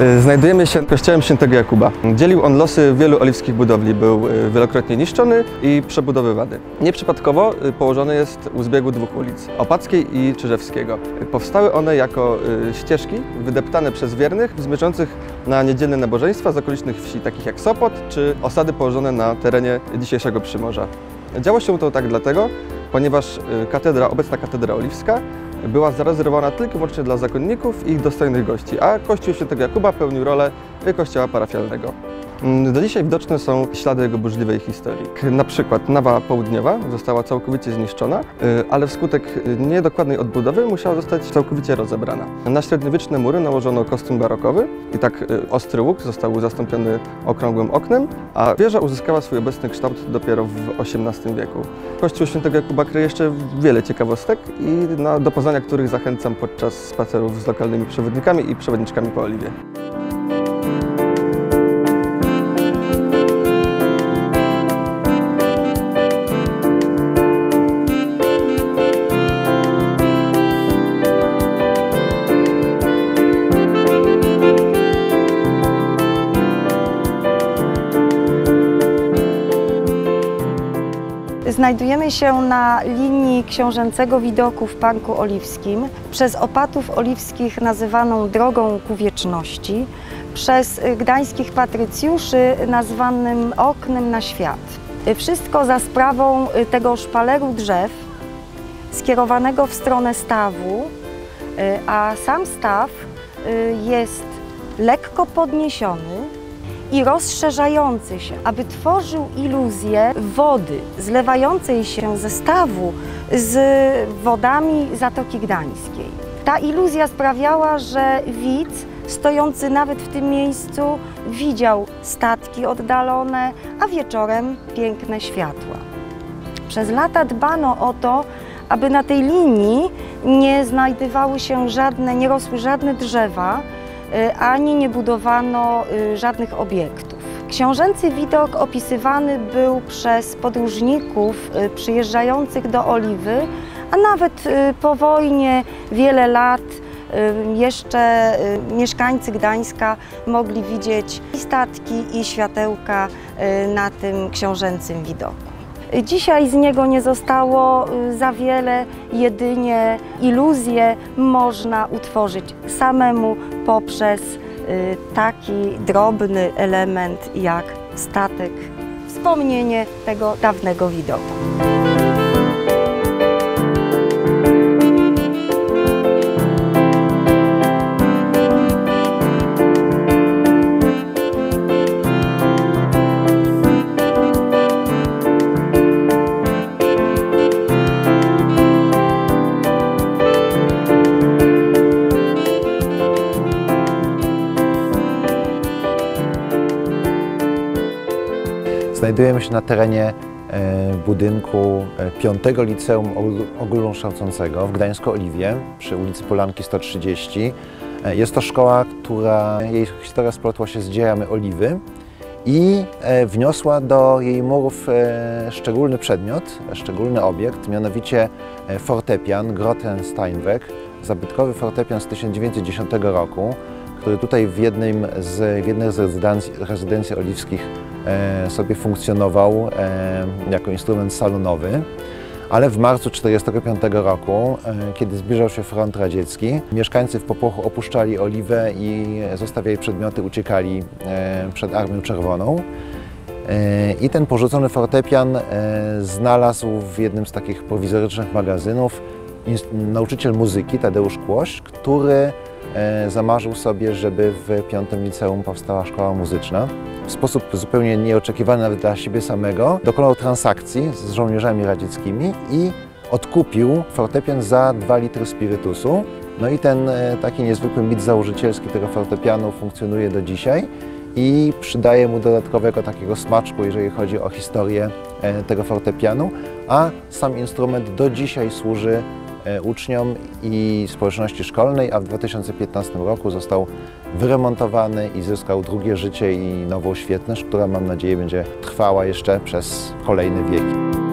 Y, Znajdujemy się kościołem świętego Jakuba. Dzielił on losy wielu oliwskich budowli, był y, wielokrotnie niszczony i przebudowywany. Nieprzypadkowo y, położony jest u zbiegu dwóch ulic, Opackiej i Czyżewskiego. Powstały one jako ścieżki wydeptane przez wiernych zmierzających na niedzielne nabożeństwa z okolicznych wsi, takich jak Sopot czy osady położone na terenie dzisiejszego Przymorza. Działo się to tak dlatego, ponieważ y, katedra, obecna katedra oliwska była zarezerwowana tylko i wyłącznie dla zakonników i ich dostojnych gości, a kościół świętego Jakuba pełnił rolę kościoła parafialnego. Mm, Do dzisiaj widoczne są ślady jego burzliwej historii. Na przykład nawa południowa została całkowicie zniszczona, y, ale wskutek y, niedokładnej odbudowy musiała zostać całkowicie rozebrana. Na średniowieczne mury nałożono kostium barokowy i tak y, ostry łuk został zastąpiony okrągłym oknem, a wieża uzyskała swój obecny kształt dopiero w XVIII wieku. Kościół świętego Jakuba kryje jeszcze wiele ciekawostek i na, do poznania których zachęcam podczas spacerów z lokalnymi przewodnikami i przewodniczkami po Oliwie. Znajdujemy się na linii książęcego widoku w Parku Oliwskim, przez opatów oliwskich nazywaną Drogą ku Wieczności, przez gdańskich patrycjuszy nazwanym Oknem na świat. Wszystko za sprawą tego szpaleru drzew skierowanego w stronę stawu, a sam staw y, jest lekko podniesiony, i rozszerzający się, aby tworzył iluzję wody zlewającej się ze stawu z wodami Zatoki Gdańskiej. Ta iluzja sprawiała, że widz stojący nawet w tym miejscu widział statki oddalone, a wieczorem piękne światła. Przez lata dbano o to, aby na tej linii nie znajdowały się żadne, nie rosły żadne drzewa, ani nie budowano y, żadnych obiektów. Książęcy widok opisywany był przez podróżników y, przyjeżdżających do Oliwy, a nawet y, po wojnie wiele lat y, jeszcze y, mieszkańcy Gdańska mogli widzieć i statki, i światełka y, na tym książęcym widoku. Dzisiaj z niego nie zostało y, za wiele, jedynie iluzję można utworzyć samemu poprzez y, taki drobny element jak statek, wspomnienie tego dawnego widoku. Znajdujemy się na terenie e, budynku e, Piątego Liceum Ogól- Ogólnokształcącego w Gdańsko-Oliwie przy ulicy Polanki 130. E, Jest to szkoła, która jej historia splotła się z dziejami Oliwy i e, wniosła do jej murów e, szczególny przedmiot, szczególny obiekt, mianowicie e, fortepian Grottensteinweg, zabytkowy fortepian z 1910 roku, który tutaj w, jednym z, w jednej z rezydencji, rezydencji oliwskich e, sobie funkcjonował e, jako instrument salonowy. Ale w marcu 1945 roku, e, kiedy zbliżał się front radziecki, mieszkańcy w popłochu opuszczali Oliwę i zostawiali przedmioty, uciekali e, przed Armią Czerwoną. E, I ten porzucony fortepian e, znalazł w jednym z takich prowizorycznych magazynów nauczyciel muzyki Tadeusz Kłoś, który e, zamarzył sobie, żeby w piątym liceum powstała szkoła muzyczna. W sposób zupełnie nieoczekiwany nawet dla siebie samego dokonał transakcji z żołnierzami radzieckimi i odkupił fortepian za 2 litry spirytusu. No i ten e, taki niezwykły mit założycielski tego fortepianu funkcjonuje do dzisiaj i przydaje mu dodatkowego takiego smaczku, jeżeli chodzi o historię e, tego fortepianu, a sam instrument do dzisiaj służy e, uczniom i społeczności szkolnej, a w 2015 roku został wyremontowany i zyskał drugie życie i nową świetność, która mam nadzieję będzie trwała jeszcze przez kolejne wieki.